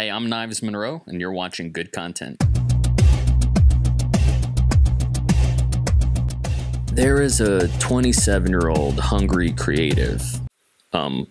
Hey, I'm Knives Monroe, and you're watching Good Content. There is a 27 year old hungry creative, um,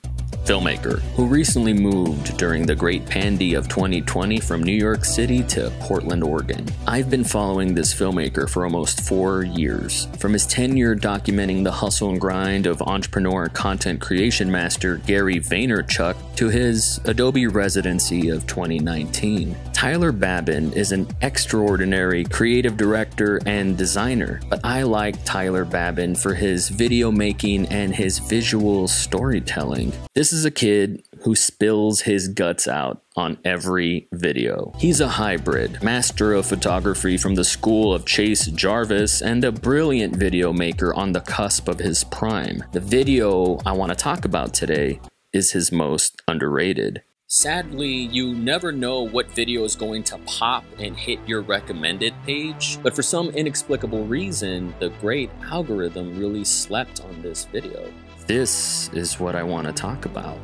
filmmaker who recently moved during the great pandy of 2020 from New York City to Portland, Oregon. I've been following this filmmaker for almost four years. From his tenure documenting the hustle and grind of entrepreneur and content creation master Gary Vaynerchuk to his Adobe residency of 2019. Tyler Babin is an extraordinary creative director and designer, but I like Tyler Babin for his video making and his visual storytelling. This is a kid who spills his guts out on every video. He's a hybrid, master of photography from the school of Chase Jarvis, and a brilliant video maker on the cusp of his prime. The video I want to talk about today is his most underrated. Sadly, you never know what video is going to pop and hit your recommended page, but for some inexplicable reason, the great algorithm really slept on this video. This is what I want to talk about.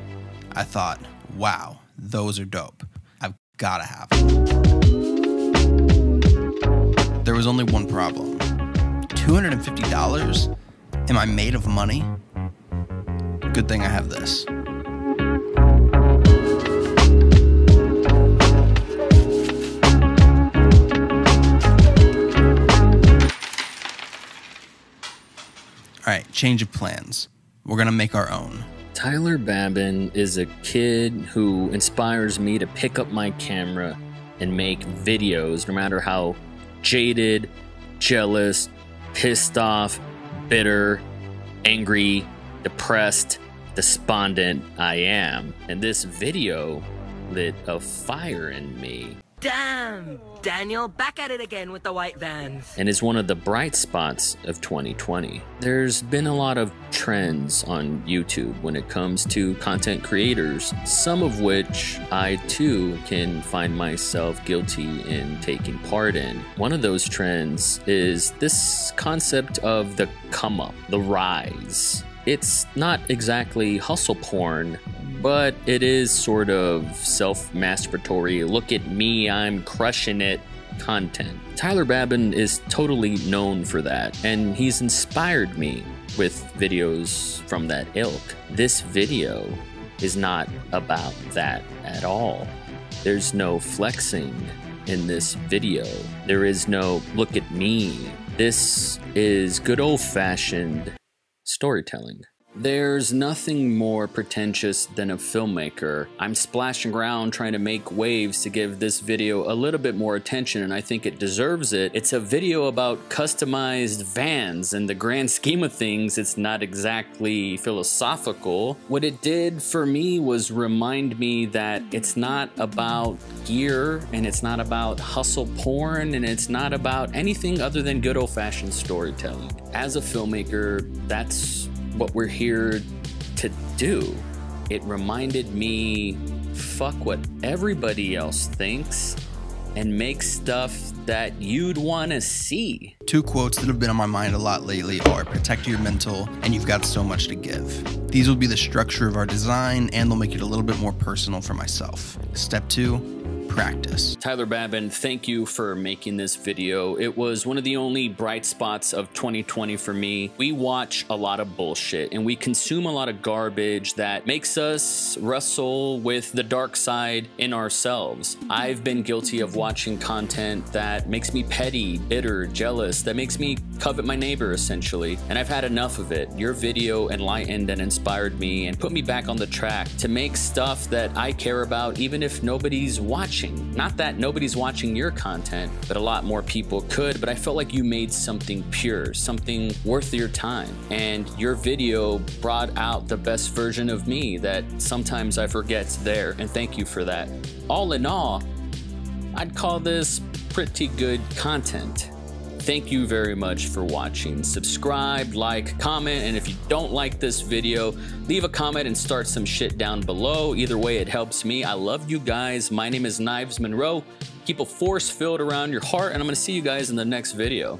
I thought, wow, those are dope. I've gotta have them. There was only one problem $250? Am I made of money? Good thing I have this. All right, change of plans. We're gonna make our own. Tyler Babin is a kid who inspires me to pick up my camera and make videos, no matter how jaded, jealous, pissed off, bitter, angry, depressed, despondent I am. And this video lit a fire in me Damn! Daniel, back at it again with the white vans. and is one of the bright spots of 2020. There's been a lot of trends on YouTube when it comes to content creators, some of which I too can find myself guilty in taking part in. One of those trends is this concept of the come up, the rise. It's not exactly hustle porn, but it is sort of self masturbatory, look at me, I'm crushing it content. Tyler Babin is totally known for that, and he's inspired me with videos from that ilk. This video is not about that at all. There's no flexing in this video. There is no look at me. This is good old fashioned storytelling. There's nothing more pretentious than a filmmaker. I'm splashing around trying to make waves to give this video a little bit more attention, and I think it deserves it. It's a video about customized vans. and the grand scheme of things, it's not exactly philosophical. What it did for me was remind me that it's not about gear, and it's not about hustle porn, and it's not about anything other than good old fashioned storytelling. As a filmmaker, that's what we're here to do. It reminded me fuck what everybody else thinks and make stuff that you'd want to see. Two quotes that have been on my mind a lot lately are protect your mental and you've got so much to give. These will be the structure of our design and they'll make it a little bit more personal for myself. Step two, practice. Tyler Babin, thank you for making this video. It was one of the only bright spots of 2020 for me. We watch a lot of bullshit and we consume a lot of garbage that makes us wrestle with the dark side in ourselves. I've been guilty of watching content that makes me petty, bitter, jealous, that makes me covet my neighbor essentially, and I've had enough of it. Your video enlightened and inspired me and put me back on the track to make stuff that I care about even if nobody's watching. Not that nobody's watching your content, but a lot more people could, but I felt like you made something pure, something worth your time. And your video brought out the best version of me that sometimes I forget's there, and thank you for that. All in all, I'd call this pretty good content. Thank you very much for watching. Subscribe, like, comment, and if you don't like this video, leave a comment and start some shit down below. Either way, it helps me. I love you guys. My name is Knives Monroe. Keep a force field around your heart, and I'm gonna see you guys in the next video.